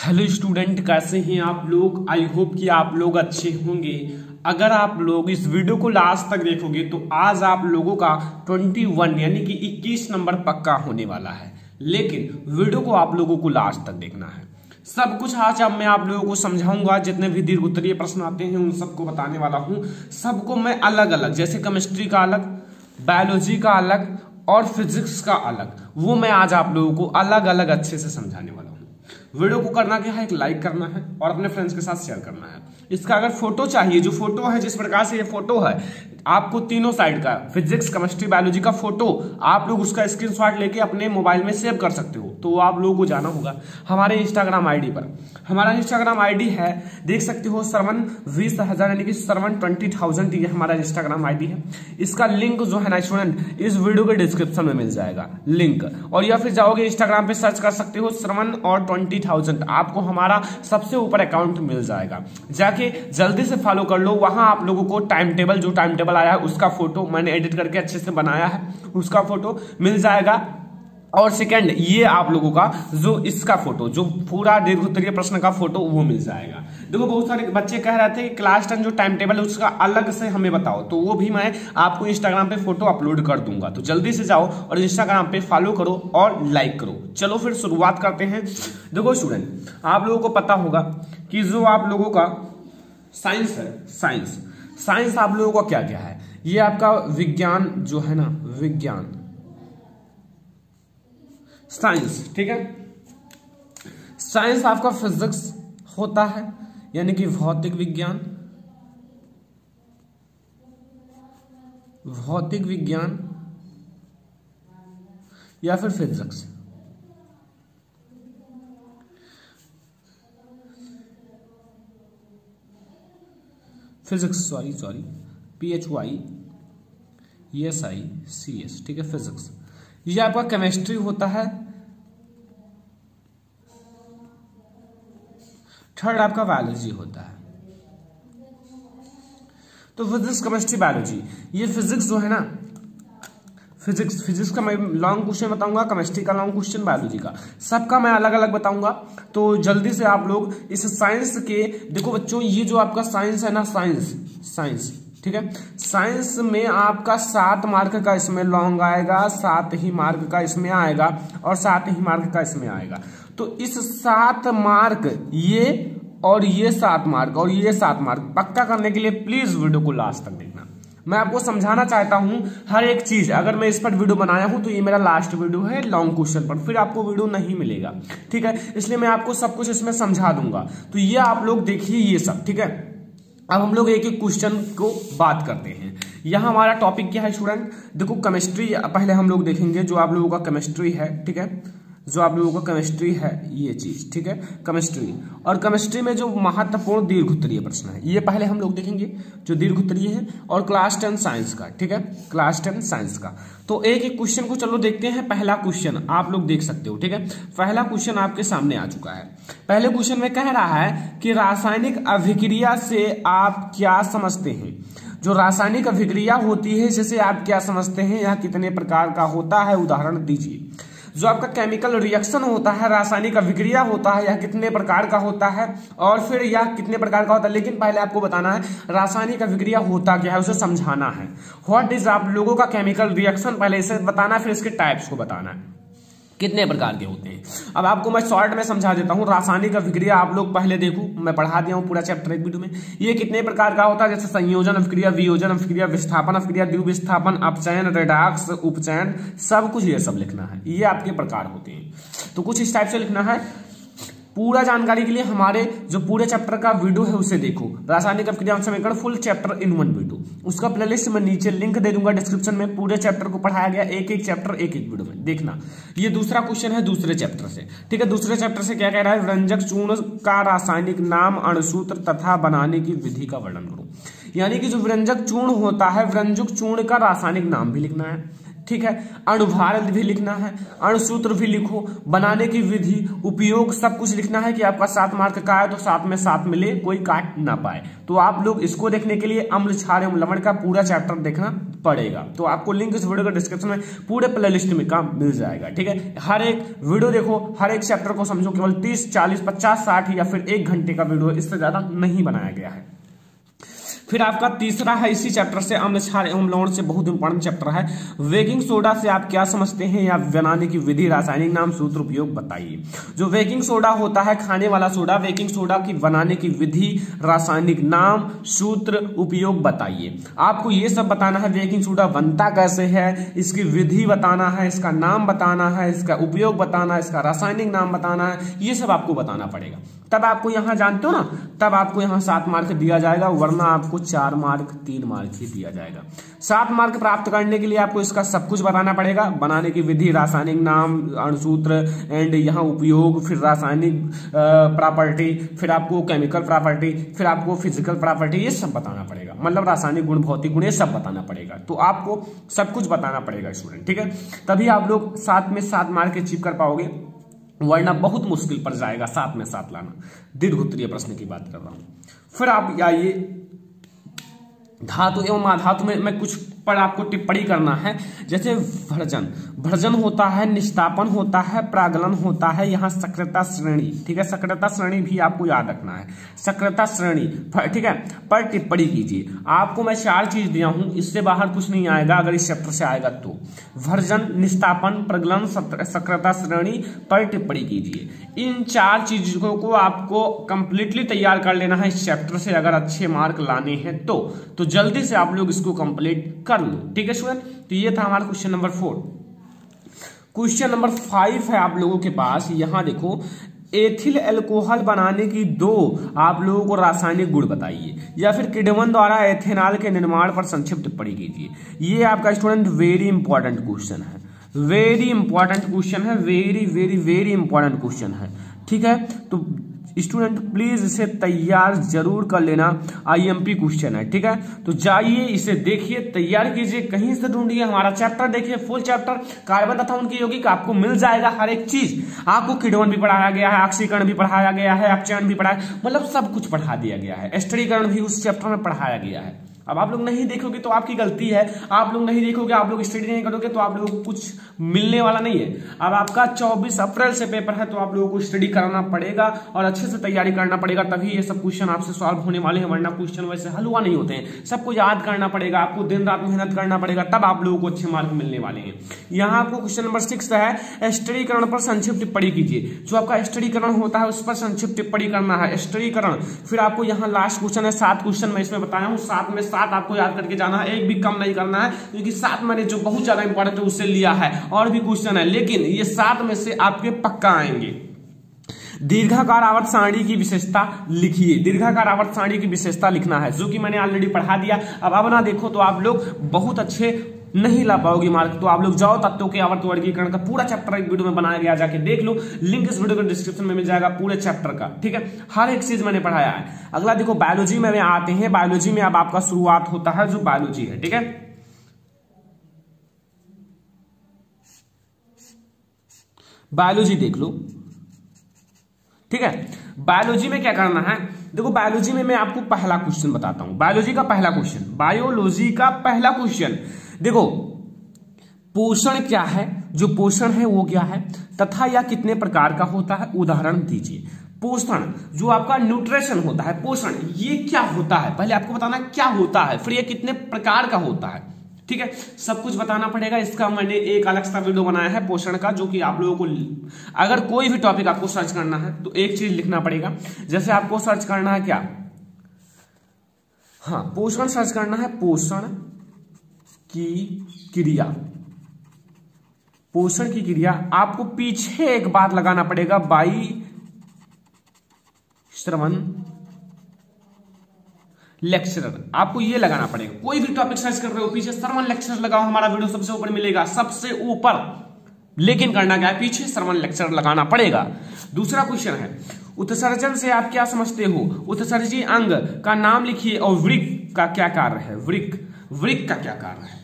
Hello student, कैसे हैं आप लोग? आई होप कि आप लोग अच्छे होंगे। अगर आप लोग इस वीडियो को लास्ट तक देखोगे तो आज आप लोगों का 21 यानी कि 21 नंबर पक्का होने वाला है। लेकिन वीडियो को आप लोगों को लास्ट तक देखना है। सब कुछ आज अब मैं आप लोगों को समझाऊँगा। जितने भी दीर्घ उत्तरीय प्रश्न आते हैं, उन सबको बताने वाला हूँ। सबको मैं अलग अलग जैसे केमिस्ट्री का अलग बायोलॉजी का अलग, और फिजिक्स का अलग, वो मैं आज आप लोगों को अलग अलग अच्छे से समझाने वाला हूँ। वीडियो को करना क्या है? एक लाइक करना है और अपने फ्रेंड्स के साथ शेयर करना है। इसका अगर फ़ोटो चाहिए, जो फ़ोटो है, जिस प्रकार से ये फ़ोटो है आपको तीनों साइड का फिजिक्स, केमिस्ट्री, बायोलॉजी का फ़ोटो आप लोग उसका स्क्रीनशॉट लेके अपने मोबाइल में सेव कर सकते हो। तो आप लोगों को जाना होगा हमारे इंस्टाग्राम आईडी पर। हमारा इंस्टाग्राम आईडी है, देख सकते हो, सरवन बीस हज़ार, यानी कि सरवन ट्वेंटी थाउज़ेंड ये हमारा इंस्टाग्राम आईडी है। इसका लिंक जो है ना स्टूडेंट, इस वीडियो के डिस्क्रिप्शन में मिल जाएगा, लिंक। और या फिर जाओगे इंस्टाग्राम पे सर्च कर सकते हो, सरवन और ट्वेंटी थाउज़ेंड। आपको हमारा सबसे ऊपर अकाउंट मिल जाएगा। जाके जल्दी से फॉलो कर लो, वहाँ आप लोगों को टाइम टेबल जो टाइम टेबल आया है, उसका फ़ोटो मैंने एडिट करके अच्छे से बनाया है, उसका फ़ोटो मिल जाएगा। और सेकंड ये आप लोगों का जो इसका फ़ोटो, जो पूरा दीर्घ उत्तरीय प्रश्न का फ़ोटो, वो मिल जाएगा। देखो, बहुत सारे बच्चे कह रहे थे कि क्लास टेन जो टाइम टेबल है, उसका अलग से हमें बताओ। तो वो भी मैं आपको इंस्टाग्राम पे फ़ोटो अपलोड कर दूँगा। तो जल्दी से जाओ और इंस्टाग्राम पे फॉलो करो और लाइक करो। चलो फिर शुरुआत करते हैं। देखो स्टूडेंट आप लोगों को पता होगा कि जो आप लोगों का साइंस है साइंस साइंस आप लोगों का क्या क्या है? ये आपका विज्ञान जो है ना, विज्ञान। साइंस, ठीक है? साइंस आपका फिजिक्स होता है, यानी कि भौतिक विज्ञान। भौतिक विज्ञान या फिर physics. Physics sorry sorry P H Y S I C S ठीक है फिजिक्स ये आपका केमिस्ट्री होता है थर्ड आपका बायोलॉजी होता है. तो फिजिक्स केमिस्ट्री बायोलॉजी ये फिजिक्स जो है ना फिजिक्स फिजिक्स का मैं लॉन्ग क्वेश्चन बताऊँगा केमिस्ट्री का लॉन्ग क्वेश्चन बायोलॉजी का। सबका मैं अलग अलग बताऊँगा। तो जल्दी से आप लोग इस साइंस के, देखो बच्चों, ये जो आपका साइंस है ना साइंस साइंस ठीक है? साइंस में आपका सात मार्क का इसमें लॉन्ग आएगा, सात ही मार्क का इसमें आएगा, और सात ही मार्क का इसमें आएगा। तो इस सात मार्क ये और ये सात मार्क और ये सात मार्क पक्का करने के लिए प्लीज़ वीडियो को लास्ट तक देखना। मैं आपको समझाना चाहता हूँ हर एक चीज़। अगर मैं इस पर वीडियो बनाया हूँ तो ये मेरा लास्ट वीडियो है लॉन्ग क्वेश्चन पर। फिर आपको वीडियो नहीं मिलेगा, ठीक है? इसलिए मैं आपको सब कुछ इसमें समझा दूँगा। तो ये आप लोग देखिए ये सब, ठीक है? अब हम लोग एक एक क्वेश्चन को बात करते हैं। यहाँ हमारा टॉपिक क्या है स्टूडेंट देखो केमिस्ट्री पहले हम लोग देखेंगे जो आप लोगों का केमिस्ट्री है, ठीक है? जो आप लोगों का केमिस्ट्री है, ये चीज़, ठीक है? केमिस्ट्री और केमिस्ट्री में जो महत्वपूर्ण दीर्घ उत्तरीय प्रश्न है, ये पहले हम लोग देखेंगे, जो दीर्घ उत्तरीय है और क्लास टेन साइंस का, ठीक है? क्लास टेन साइंस का. तो एक एक क्वेश्चन को चलो देखते हैं, पहला क्वेश्चन आप लोग देख सकते हो, ठीक है? पहला क्वेश्चन आपके सामने आ चुका है। पहले क्वेश्चन में कह रहा है कि रासायनिक अभिक्रिया से आप क्या समझते हैं? जो रासायनिक अभिक्रिया होती है, जिसे आप क्या समझते हैं यह कितने प्रकार का होता है, उदाहरण दीजिए। जो आपका केमिकल रिएक्शन होता है, रासायनिक अभिक्रिया होता है, यह कितने प्रकार का होता है और फिर यह कितने प्रकार का होता है, लेकिन पहले आपको बताना है, रासायनिक अभिक्रिया होता क्या है, उसे समझाना है। व्हाट इज़ आप लोगों का केमिकल रिएक्शन पहले इसे बताना फिर इसके टाइप्स को बताना है। कितने प्रकार के होते हैं। अब आपको मैं शॉर्ट में समझा देता हूँ, रासायनिक अभिक्रिया आप लोग पहले देखू, मैं पढ़ा दिया हूँ पूरा चैप्टर एक वीडियो में। ये कितने प्रकार का होता है, जैसे संयोजन अभिक्रिया, वियोजन अभिक्रिया, विस्थापन अभिक्रिया द्विविस्थापन अपचयन रेडाक्स उपचयन, सब कुछ ये सब लिखना है। ये आपके प्रकार होते हैं। तो कुछ इस टाइप से लिखना है। पूरा जानकारी के लिए हमारे जो पूरे चैप्टर का वीडियो है, उसे देखो। रासायनिक अभिक्रिया समीकरण full chapter in one video उसका प्लेलिस्ट में नीचे लिंक दे दूँगा डिस्क्रिप्शन में। पूरे चैप्टर को पढ़ाया गया एक एक चैप्टर एक एक वीडियो में। देखना। ये दूसरा क्वेश्चन है दूसरे चैप्टर से। ठीक है, दूसरे चैप्टर से क्या कह रहा है? व्यंजक चूर्ण का रासायनिक नाम अणुसूत्र तथा बनाने की विधि का वर्णन करो। यानी कि जो व्यंजक चूर्ण होता है व्यंजक चूर्ण का रासायनिक नाम भी लिखना है। ठीक है? अणुभार भी लिखना है, अणुसूत्र भी लिखो। बनाने की विधि, उपयोग, सब कुछ लिखना है कि आपका सात मार्क का है तो सात में सात मिले, कोई काट ना पाए। तो आप लोग इसको देखने के लिए अम्ल क्षार एवं लवण का पूरा चैप्टर देखना पड़ेगा। तो आपको लिंक इस वीडियो का डिस्क्रिप्शन में पूरे प्ले लिस्ट में काम मिल जाएगा, ठीक है? हर एक वीडियो देखो, हर एक चैप्टर को समझो, केवल तीस, चालीस, पचास, साठ या फिर एक घंटे का वीडियो इससे ज़्यादा नहीं बनाया गया है। फिर आपका तीसरा है इसी चैप्टर से अम्ल क्षार एवं लवण से बहुत इंपॉर्टेंट चैप्टर है। वेकिंग सोडा से आप क्या समझते हैं या बनाने की विधि, रासायनिक नाम, सूत्र उपयोग बताइए। जो वेकिंग सोडा होता है, खाने वाला सोडा वेकिंग सोडा की बनाने की विधि, रासायनिक नाम, सूत्र उपयोग बताइए। आपको ये सब बताना है वेकिंग सोडा बनता कैसे है, इसकी विधि बताना है, इसका नाम बताना है, इसका उपयोग बताना है, इसका रासायनिक नाम बताना है, ये सब आपको बताना पड़ेगा। तब आपको यहाँ जानते हो ना, तब आपको यहाँ सात मार्क दिया जाएगा, वरना आपको चार मार्क, तीन मार्क ही दिया जाएगा। सात मार्क प्राप्त करने के लिए आपको इसका सब कुछ बताना पड़ेगा। बनाने की विधि, रासायनिक नाम, अणुसूत्र एंड यहाँ उपयोग, फिर रासायनिक प्रॉपर्टी फिर आपको केमिकल प्रॉपर्टी फिर आपको फ़िज़िकल प्रॉपर्टी ये सब बताना पड़ेगा। मतलब रासायनिक गुण, भौतिक गुण, ये सब बताना पड़ेगा। तो आपको सब कुछ बताना पड़ेगा स्टूडेंट ठीक है? तभी आप लोग सात में सात मार्क अचीव कर पाओगे। वरना बहुत मुश्किल पड़ जाएगा साथ में साथ लाना। दीर्घ उत्तरीय प्रश्न की बात कर रहा हूँ। फिर आप आइए धातु एवं आधातु में, मैं कुछ पर आपको टिप्पणी करना है। जैसे भर्जन। भर्जन होता है, निष्ठापन होता है, प्रागलन होता है, यहाँ सक्रियता श्रेणी। ठीक है, सक्रियता श्रेणी भी आपको याद रखना है। सक्रियता श्रेणी। ठीक है, पर टिप्पणी कीजिए। आपको मैं चार चीज़ दिया हूँ, इससे बाहर कुछ नहीं आएगा, अगर इस चैप्टर से आएगा तो। भर्जन, निष्ठापन, प्रगलन सक्रियता श्रेणी, पर टिप्पणी कीजिए। इन चार चीज़ों को आपको कंप्लीटली तैयार कर लेना है इस चैप्टर से, अगर अच्छे मार्क लाने हैं तो। तो जल्दी से आप लोग इसको कंप्लीट कर लो, ठीक है स्टूडेंट तो ये था हमारा question number four question number five है आप लोगों के पास। यहाँ देखो एथिल एल्कोहल बनाने की दो आप लोगों को रासायनिक गुण बताइए, या फिर किडवन द्वारा एथेनॉल के निर्माण पर संक्षिप्त टिप्पणी कीजिए। ये आपका स्टूडेंट वेरी इंपॉर्टेंट क्वेश्चन है। वेरी इंपॉर्टेंट क्वेश्चन है very very very important question है। ठीक है? तो स्टूडेंट प्लीज़ इसे तैयार ज़रूर कर लेना। आईएमपी क्वेश्चन है, ठीक है? तो जाइए, इसे देखिए, तैयार कीजिए। कहीं से ढूंढिए हमारा चैप्टर देखिए फुल चैप्टर कार्बन तथा उनके यौगिक आपको मिल जाएगा हर एक चीज़। आपको किडवन भी पढ़ाया गया है ऑक्सीकरण भी पढ़ाया गया है अपचयन भी पढ़ाया मतलब सब कुछ पढ़ा दिया गया है। स्टडीकरण भी उस चैप्टर में पढ़ाया गया है। अब आप लोग नहीं देखोगे तो आपकी गलती है। आप लोग नहीं देखोगे, आप लोग स्टडी नहीं करोगे तो आप लोगों को कुछ मिलने वाला नहीं है। अब आपका 24 अप्रैल से पेपर है तो आप लोगों को स्टडी करना पड़ेगा और अच्छे से तैयारी करना पड़ेगा, तभी ये सब क्वेश्चन आपसे सॉल्व होने वाले हैं, वरना क्वेश्चन वैसे हलवा नहीं होते हैं। सबको याद करना पड़ेगा, आपको दिन रात मेहनत करना पड़ेगा, तब आप लोगों को अच्छे मार्क मिलने वाले हैं। यहाँ आपको क्वेश्चन नंबर सिक्स है, स्टडीकरण पर संक्षिप्त टिप्पणी कीजिए। जो आपका स्टडीकरण होता है, उस पर संक्षिप्त टिप्पणी करना है। स्टडीकरण, फिर आपको यहाँ लास्ट क्वेश्चन है, सात क्वेश्चन मैं इसमें बताया हूँ, सात में सात आपको याद करके जाना है, एक भी कम नहीं करना है, क्योंकि सात मैंने जो बहुत ज़्यादा इंपॉर्टेंट है उससे लिया है। और भी क्वेश्चन है, लेकिन ये सात में से आपके पक्का आएँगे। दीर्घाकार आवर्त सारणी की विशेषता लिखिए। दीर्घाकार आवर्त सारणी की विशेषता लिखना है, जो कि मैंने ऑलरेडी पढ़ा दिया। अब अब ना देखो तो आप लोग बहुत अच्छे नहीं ला पाओगे मार्क। तो आप लोग जाओ, तत्वों के आवर्त वर्गीकरण का पूरा चैप्टर एक वीडियो में बनाया गया, जाके देख लो। लिंक इस वीडियो के डिस्क्रिप्शन में मिल जाएगा पूरे चैप्टर का, ठीक है? हर एक चीज़ मैंने पढ़ाया है। अगला देखो बायोलॉजी में आते हैं। बायोलॉजी में अब आपका शुरुआत होता है जो बायोलॉजी है, ठीक है? बायोलॉजी देख लो। ठीक है? बायोलॉजी में क्या करना है? देखो बायोलॉजी में मैं आपको पहला क्वेश्चन बताता हूँ। बायोलॉजी का पहला क्वेश्चन बायोलॉजी का पहला क्वेश्चन देखो, पोषण क्या है? जो पोषण है वो क्या है? तथा यह कितने प्रकार का होता है? उदाहरण दीजिए। पोषण, जो आपका न्यूट्रिशन होता है, पोषण, ये क्या होता है? पहले आपको बताना क्या होता है, फिर ये कितने प्रकार का होता है। ठीक है? सब कुछ बताना पड़ेगा। इसका मैंने एक अलग सा वीडियो बनाया है पोषण का, जो कि आप लोगों को अगर कोई भी टॉपिक आपको सर्च करना है तो एक चीज़ लिखना पड़ेगा। जैसे आपको सर्च करना है क्या? हाँ पोषण सर्च करना है, पोषण की क्रिया। पोषण की क्रिया। आपको पीछे एक बात लगाना पड़ेगा, बाई श्रवण। लेक्चरर, आपको ये लगाना पड़ेगा। कोई भी टॉपिक सर्च कर रहे हो, पीछे श्रवण लेक्चर लगाओ, हमारा वीडियो सबसे ऊपर मिलेगा, सबसे ऊपर। लेकिन करना क्या है? पीछे श्रवण लेक्चर लगाना पड़ेगा। दूसरा क्वेश्चन है, उत्सर्जन से आप क्या समझते हो? उत्सर्जी अंग का नाम लिखिए और वृक का क्या कार्य है? वृक वृक का क्या कार्य है?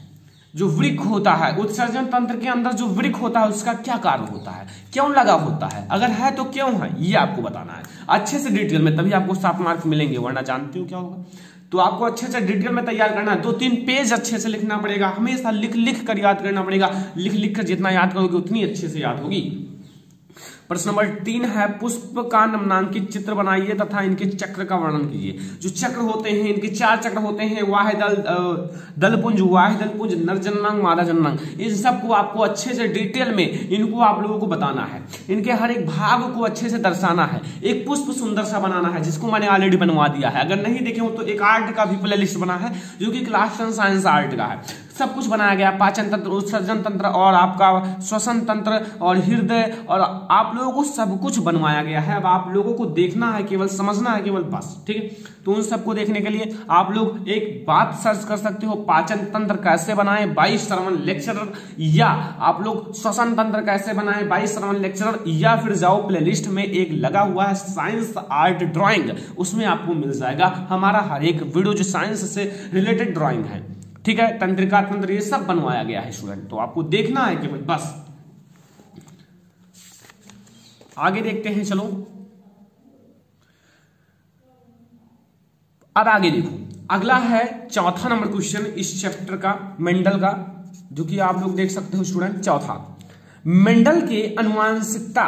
जो वृक होता है, उत्सर्जन तंत्र के अंदर जो वृक होता है, उसका क्या कारण होता है? क्यों लगा होता है? अगर है तो क्यों है? ये आपको बताना है। अच्छे से डिटेल में तभी आपको सात मार्क मिलेंगे, वरना जानते हो क्या होगा? तो आपको अच्छे से डिटेल में तैयार करना है। दो तीन पेज अच्छे से लिखना पड़ेगा। हमेशा लिख लिख कर याद करना पड़ेगा। लिख लिख कर जितना याद करोगे, उतनी अच्छे से याद होगी। प्रश्न नंबर तीन है, पुष्प का नामांकित चित्र बनाइए तथा इनके चक्र का वर्णन कीजिए। जो चक्र होते हैं, इनके चार चक्र होते हैं वाह दल दलपुंज वाह दलपुंज नरजन्नांग मादा जन्नांग इन सबको आपको अच्छे से डिटेल में इनको आप लोगों को बताना है। इनके हर एक भाग को अच्छे से दर्शाना है। एक पुष्प सुंदर सा बनाना है, जिसको मैंने ऑलरेडी बनवा दिया है। अगर नहीं देखे हो तो एक आर्ट का भी प्ले बना है, जो कि क्लास टेन साइंस आर्ट का है। सब कुछ बनाया गया। पाचन तंत्र, उत्सर्जन तंत्र और आपका श्वसन तंत्र और हृदय और आप लोगों को सब कुछ बनवाया गया है। अब आप लोगों को देखना है, केवल समझना है, केवल बस, ठीक है? तो उन सबको देखने के लिए आप लोग एक बात सर्च कर सकते हो, पाचन तंत्र कैसे बनाए बाईस श्रवण लेक्चरर, या आप लोग श्वसन तंत्र कैसे बनाए बाईस श्रवण लेक्चरर, या फिर जाओ प्लेलिस्ट में एक लगा हुआ है साइंस आर्ट ड्राइंग, उसमें आपको मिल जाएगा। हमारा हर एक वीडियो जो साइंस से रिलेटेड ड्राइंग है। ठीक है? तंत्रिका तंत्र ये सब बनवाया गया है स्टूडेंट तो आपको देखना है कि भाई बस। आगे देखते हैं, चलो। अब आगे देखो। अगला है चौथा नंबर क्वेश्चन इस चैप्टर का मेंडल का, जो कि आप लोग देख सकते हो स्टूडेंट चौथा। मेंडल के अनुवांशिकता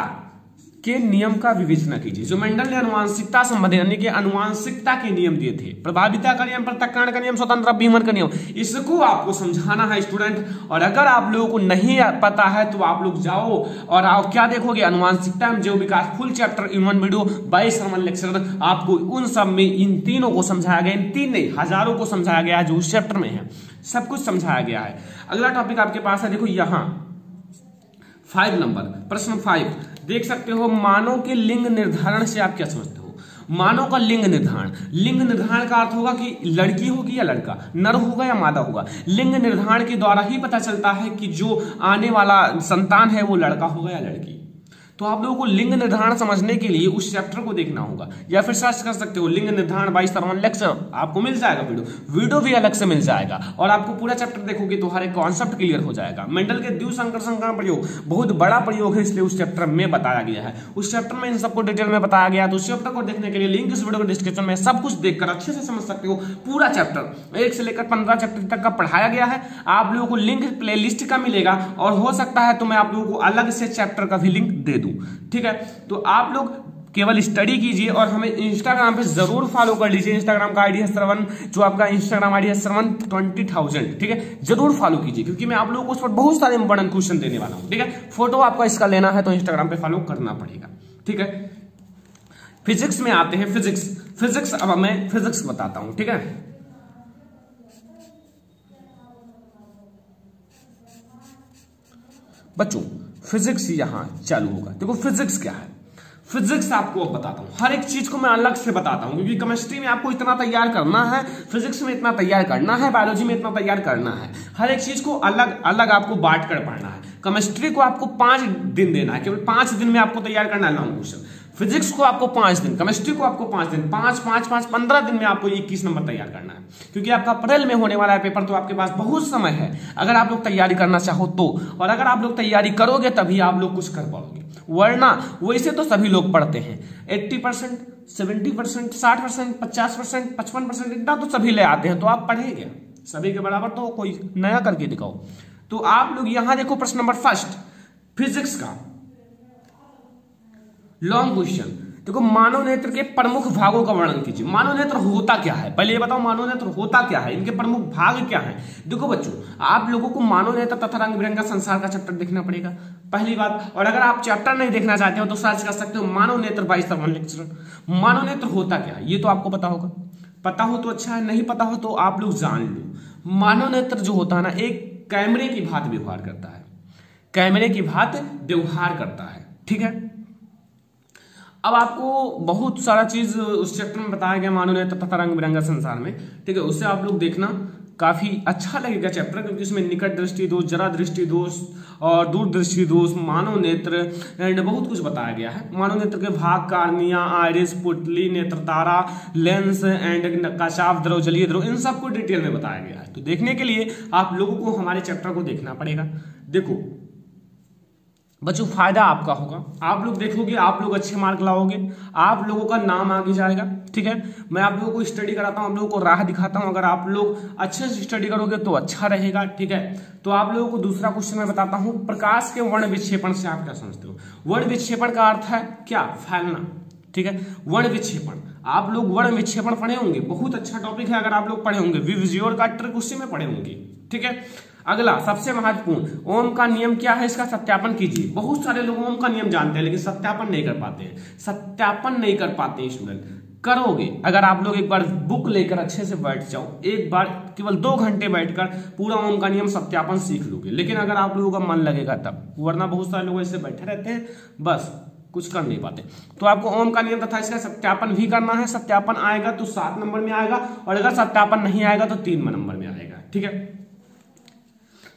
के नियम का विवेचना कीजिए। जो मेंडल ने अनुवांशिकता संबंधी, यानी कि अनुवांशिकता के नियम दिए थे, प्रभाविता का नियम पृथक्करण का नियम, स्वतंत्र बीमन का नियम, इसको आपको समझाना है, स्टूडेंट। और अगर आप लोगों को नहीं पता है तो आप लोग जाओ और आप क्या देखोगे? अनुवांशिकता में जो विकास, फुल चैप्टर इन वीडियो बाईस लेक्चर आपको उन सब में, इन तीनों को समझाया गया, इन तीन नहीं हज़ारों को समझाया गया जो उस चैप्टर में है। सब कुछ समझाया गया है। अगला टॉपिक आपके पास है, देखो यहाँ। फाइव नंबर प्रश्न फाइव देख सकते हो, मानव के लिंग निर्धारण से आप क्या समझते हो? मानव का लिंग निर्धारण। लिंग निर्धारण का अर्थ होगा कि लड़की होगी या लड़का, नर होगा या मादा होगा। लिंग निर्धारण के द्वारा ही पता चलता है कि जो आने वाला संतान है वो लड़का होगा या लड़की। तो आप लोगों को लिंग निर्धारण समझने के लिए उस चैप्टर को देखना होगा। या फिर सर्च कर सकते हो, लिंग निर्धारण तरह लेक्चर आपको मिल जाएगा वीडियो वीडियो भी अलग से मिल जाएगा। और आपको पूरा चैप्टर देखोगे तो हर एक कॉन्सेप्ट क्लियर हो जाएगा। मेंटल के द्यू संकर्षण का प्रयोग बहुत बड़ा प्रयोग है, इसलिए उस चैप्टर में बताया गया है। उस चैप्टर में इन सबको डिटेल में बताया गया तो उस चैप्टर को देखने के लिए लिंक इस वीडियो डिस्क्रिप्शन में सब कुछ देखकर अच्छे से समझ सकते हो पूरा चैप्टर एक से लेकर पंद्रह चैप्टर तक का पढ़ाया गया है। आप लोगों को लिंक प्ले का मिलेगा। और हो सकता है तो मैं आप लोगों को अलग से चैप्टर का भी लिंक दे दूँ। ठीक है? तो आप लोग केवल स्टडी कीजिए और हमें इंस्टाग्राम पे ज़रूर फॉलो कर लीजिए। इंस्टाग्राम का आईडी है श्रवण जो आपका इंस्टाग्राम आईडी है श्रवण ट्वेंटी थाउज़ेंड ठीक है? ज़रूर फॉलो कीजिए, क्योंकि मैं आप लोगों को उस पर बहुत सारे इंपॉर्टेंट क्वेश्चन देने वाला हूँ। ठीक है? फ़ोटो आपका इसका लेना है तो इंस्टाग्राम पे फॉलो करना पड़ेगा। ठीक है? फिजिक्स में आते हैं फिजिक्स फिजिक्स अब मैं फिजिक्स बताता हूँ। ठीक है? बच्चों फिजिक्स यहाँ चालू होगा। देखो, फिजिक्स क्या है? फिजिक्स आपको अब बताता हूँ। हर एक चीज़ को मैं अलग से बताता हूँ, क्योंकि केमिस्ट्री में आपको इतना तैयार करना है फिजिक्स में इतना तैयार करना है बायोलॉजी में इतना तैयार करना है। हर एक चीज़ को अलग अलग आपको बांट कर पढ़ना है। केमिस्ट्री को आपको पाँच दिन देना है, केवल पाँच दिन में आपको तैयार करना है लॉन्ग क्वेश्चन फिजिक्स को आपको पाँच दिन, केमिस्ट्री को आपको पाँच दिन, पाँच पाँच पाँच, पंद्रह दिन में आपको इक्कीस नंबर तैयार करना है। क्योंकि आपका अप्रैल में होने वाला है पेपर तो आपके पास बहुत समय है। अगर आप लोग तैयारी करना चाहो तो और अगर आप लोग तैयारी करोगे तभी आप लोग कुछ कर पाओगे। वरना, वैसे तो सभी लोग पढ़ते हैं। एट्टी परसेंट, सेवेंटी परसेंट, साठ परसेंट, पचास परसेंट, पचपन परसेंट, इतना तो सभी ले आते हैं तो आप पढ़ेंगे। सभी के बराबर तो कोई नया करके दिखाओ। तो आप लोग यहाँ देखो प्रश्न नंबर फ़र्स्ट, फिजिक्स का। लॉन्ग क्वेश्चन देखो, मानव नेत्र के प्रमुख भागों का वर्णन कीजिए। मानव नेत्र होता क्या है? पहले ये बताओ, मानव नेत्र होता क्या है? इनके प्रमुख भाग क्या है? देखो बच्चों, आप लोगों को मानव नेत्र तथा रंग बिरंगा संसार का चैप्टर देखना पड़ेगा। पहली बात, और अगर आप चैप्टर नहीं देखना चाहते हो तो सर्च कर सकते हो, मानव नेत्र बाईस लेक्चर मानव नेत्र होता क्या है? ये तो आपको पता होगा। पता हो तो अच्छा है, नहीं पता हो तो आप लोग जान लो। मानव नेत्र जो होता है ना, एक कैमरे की भात व्यवहार करता है। कैमरे की भात व्यवहार करता है। ठीक है? अब आपको बहुत सारा चीज़ उस चैप्टर में बताया गया मानो तथा रंग बिरंगा संसार में। ठीक है, उससे आप लोग देखना, काफ़ी अच्छा लगेगा चैप्टर, क्योंकि इसमें निकट दृष्टि दोष, जरा दृष्टि दोष और दूर दृष्टि दोष, मानव नेत्र एंड बहुत कुछ बताया गया है। मानव नेत्र के भाग, कार्निया, आयरिस, पुटली नेत्र तारा लेंस एंड कशाफ द्रव, जलीय द्रव, इन सबको डिटेल में बताया गया है। तो देखने के लिए आप लोगों को हमारे चैप्टर को देखना पड़ेगा। देखो बच्चों, फ़ायदा आपका होगा। आप लोग देखोगे, आप लोग अच्छे मार्क लाओगे, आप लोगों का नाम आगे जाएगा, ठीक है? मैं आप लोगों को स्टडी कराता हूँ, आप लोगों को राह दिखाता हूँ। अगर आप लोग अच्छे से स्टडी करोगे तो अच्छा रहेगा, ठीक है? तो आप लोगों को दूसरा क्वेश्चन मैं बताता हूँ, प्रकाश के वर्ण विक्षेपण से आप क्या समझते हो? वर्ण विक्षेपण का अर्थ है क्या? फैलना, ठीक है? वर्ण विक्षेपण। आप लोग वर्ण विक्षेपण पढ़े होंगे, बहुत अच्छा टॉपिक है, अगर आप लोग पढ़े होंगे। विजियोर का ट्रिक उसी में पढ़े होंगे, ठीक है? अगला, सबसे महत्वपूर्ण, ओम का नियम क्या है? इसका सत्यापन कीजिए। बहुत सारे लोग ओम का नियम जानते हैं, लेकिन सत्यापन नहीं कर पाते हैं। सत्यापन नहीं कर पाते स्टूडेंट। करोगे, अगर आप लोग एक बार बुक लेकर अच्छे से बैठ जाओ, एक बार केवल दो घंटे बैठकर पूरा ओम का नियम सत्यापन सीख लोगे। लेकिन अगर आप लोगों का मन लगेगा तब, वरना बहुत सारे लोग ऐसे बैठे रहते हैं, बस, कुछ कर नहीं पाते। तो आपको ओम का नियम तथा इसका सत्यापन भी करना है। सत्यापन आएगा तो सात नंबर में आएगा, और अगर सत्यापन नहीं आएगा तो तीन नंबर में आएगा। ठीक है?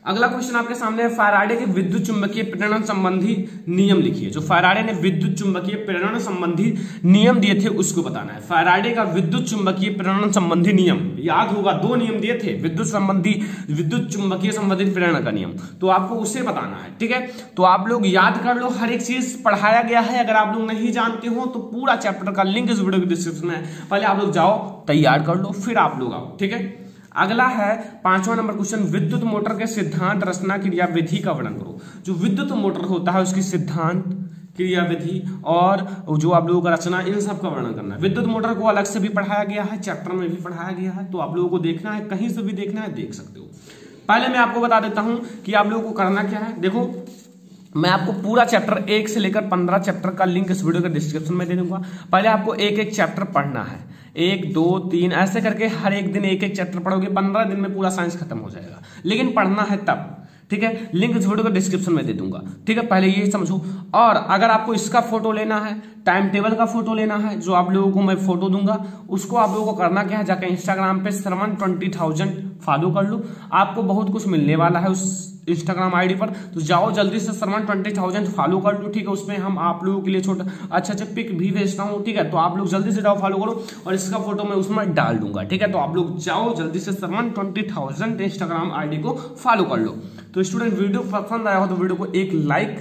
अगला क्वेश्चन आपके सामने है फैराडे के विद्युत चुंबकीय प्रेरण संबंधी नियम लिखिए। जो फैराडे ने विद्युत चुंबकीय प्रेरण संबंधी नियम दिए थे, उसको बताना है। फैराडे का विद्युत चुंबकीय प्रेरण संबंधी नियम, याद होगा, दो नियम दिए थे, विद्युत संबंधी, विद्युत चुंबकीय संबंधित प्रेरण का नियम। तो आपको उसे बताना है, ठीक है? तो आप लोग याद कर लो, हर एक चीज़ पढ़ाया गया है, अगर आप लोग नहीं जानते हो तो पूरा चैप्टर का लिंक इस वीडियो के डिस्क्रिप्शन में है। पहले आप लोग जाओ, तैयार कर लो, फिर आप लोग आओ, ठीक है? अगला है, पांचवा नंबर क्वेश्चन, विद्युत मोटर के सिद्धांत रचना क्रिया विधि का वर्णन करो। जो विद्युत मोटर होता है, उसकी सिद्धांत, क्रिया विधि और जो आप लोगों का रचना, इन सब का वर्णन करना है। विद्युत मोटर को अलग से भी पढ़ाया गया है, चैप्टर में भी पढ़ाया गया है तो आप लोगों को देखना है, कहीं से भी देखना है, देख सकते हो। पहले मैं आपको बता देता हूँ कि आप लोगों को करना क्या है। देखो मैं आपको पूरा चैप्टर एक से लेकर पंद्रह चैप्टर का लिंक इस वीडियो के डिस्क्रिप्शन में दे दूँगा। पहले आपको एक एक चैप्टर पढ़ना है। एक, दो, तीन, ऐसे करके हर एक दिन एक एक चैप्टर पढ़ोगे, पंद्रह दिन में पूरा साइंस खत्म हो जाएगा। लेकिन पढ़ना है तब, ठीक है? लिंक इस वीडियो को डिस्क्रिप्शन में दे दूँगा। ठीक है? पहले ये समझो। और अगर आपको इसका फ़ोटो लेना है टाइम टेबल का फ़ोटो लेना है, जो आप लोगों को मैं फ़ोटो दूँगा, उसको आप लोगों को करना क्या है? जाकर इंस्टाग्राम पे सरमन ट्वेंटी थाउज़ेंड फॉलो कर लो। आपको बहुत कुछ मिलने वाला है उस इंस्टाग्राम आईडी पर तो जाओ जल्दी से सरमन ट्वेंटी थाउज़ेंड फॉलो कर लो, ठीक है? उसमें हम आप लोगों के लिए छोटा अच्छा अच्छा पिक भी भेजता हूँ, ठीक है? तो आप लोग जल्दी से जाओ फॉलो करो और इसका फ़ोटो मैं उसमें डाल दूँगा, ठीक है? तो आप लोग जाओ जल्दी से सरमन ट्वेंटी थाउज़ेंड इंस्टाग्राम आईडी को फॉलो कर लो। तो स्टूडेंट वीडियो पसंद आया हो तो वीडियो को एक लाइक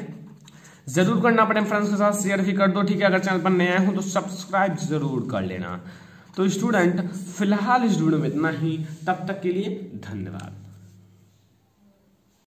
ज़रूर करना पड़े फ्रेंड्स के साथ शेयर भी कर दो, ठीक है? अगर चैनल पर नया हो तो सब्सक्राइब ज़रूर कर लेना। तो स्टूडेंट फ़िलहाल इस वीडियो में इतना ही, तब तक के लिए धन्यवाद।